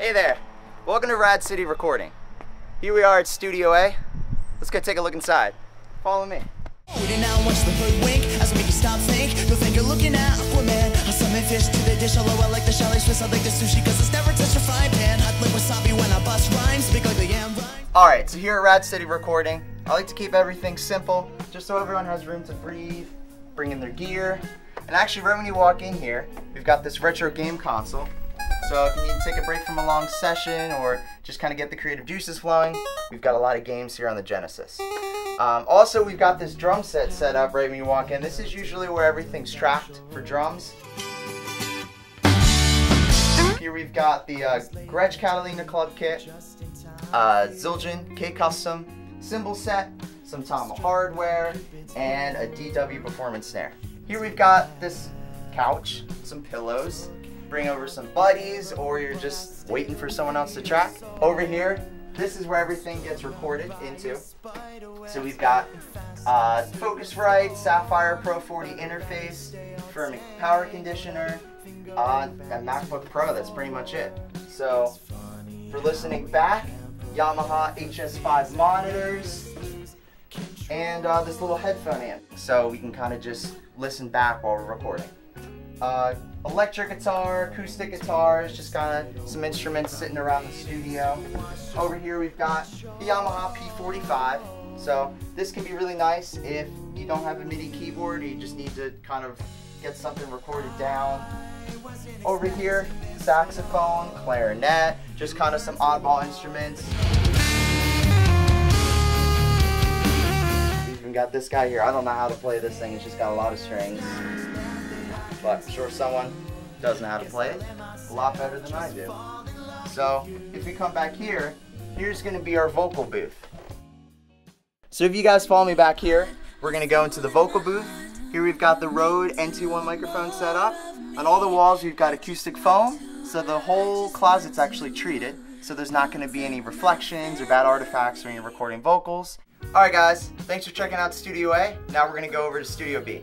Hey there, welcome to Rad City Recording. Here we are at Studio A. Let's go take a look inside. Follow me. Waiting now, watch the hoodwink as I make you stop think. You'll think you're looking at Aquaman. I summon fish to the dish, although I like the chalet Swiss. I like the sushi, cause it's never touched a frying pan. I lick wasabi when I bust rhymes, big ugly and rhyme. Alright, so here at Rad City Recording, I like to keep everything simple, just so everyone has room to breathe, bring in their gear. And actually, right when you walk in here, we've got this retro game console. So if you need to take a break from a long session or just kind of get the creative juices flowing, we've got a lot of games here on the Genesis. Um, also, we've got this drum set set up right when you walk in. This is usually where everything's tracked for drums. Here we've got the uh, Gretsch Catalina Club kit, uh, Zildjian K-Custom cymbal set, some Tama hardware, and a DW performance snare. Here we've got this couch, some pillows, bring over some buddies, or you're just waiting for someone else to track. Over here, this is where everything gets recorded into. So we've got uh, Focusrite Saffire Pro 40 interface, Furman power conditioner, uh, a MacBook Pro, that's pretty much it. So for listening back, Yamaha HS5 monitors, and uh, this little headphone amp. So we can kind of just listen back while we're recording. Uh, electric guitar, acoustic guitars, just kind of some instruments sitting around the studio. Over here we've got the Yamaha P45. So this can be really nice if you don't have a MIDI keyboard, you just need to kind of get something recorded down. Over here, saxophone, clarinet, just kind of some oddball instruments. We've even got this guy here. I don't know how to play this thing. It's just got a lot of strings. But I'm sure someone does know how to play it a lot better than I do. So if we come back here, here's to be our vocal booth. So if you guys follow me back here, we're to go into the vocal booth. Here we've got the Rode NT1 microphone set up. On all the walls we've got acoustic foam, so the whole closet's actually treated, so there's not to be any reflections or bad artifacts when you're recording vocals. Alright guys, thanks for checking out Studio A. Now we're to go over to Studio B.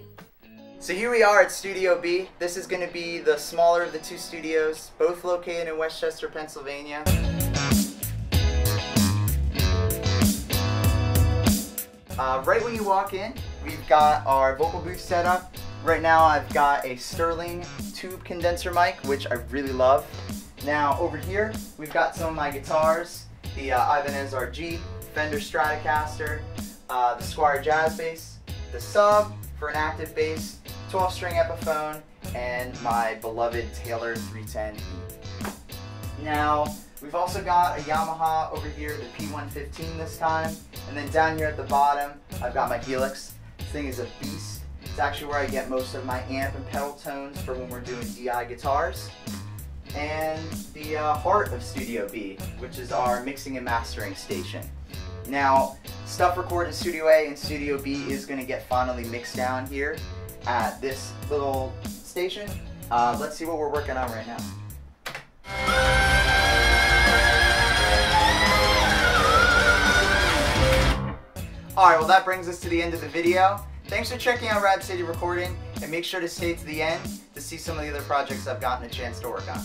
So here we are at Studio B. This is going to be the smaller of the two studios, both located in West Chester, Pennsylvania. Uh, right when you walk in, we've got our vocal booth set up. Right now I've got a Sterling tube condenser mic, which I really love. Now over here, we've got some of my guitars, the uh, Ibanez RG, Fender Stratocaster, uh, the Squier Jazz Bass, the sub for an active bass, 12 string Epiphone, and my beloved Taylor 310 Now, we've also got a Yamaha over here, the P115 this time, and then down here at the bottom, I've got my Helix. This thing is a beast. It's actually where I get most of my amp and pedal tones for when we're doing DI guitars. And the uh, heart of Studio B, which is our mixing and mastering station. Now, stuff recorded in Studio A and Studio B is going to get finally mixed down here at this little station. Uh, let's see what we're working on right now. Alright, well that brings us to the end of the video. Thanks for checking out Rad City Recording, and make sure to stay to the end to see some of the other projects I've gotten a chance to work on.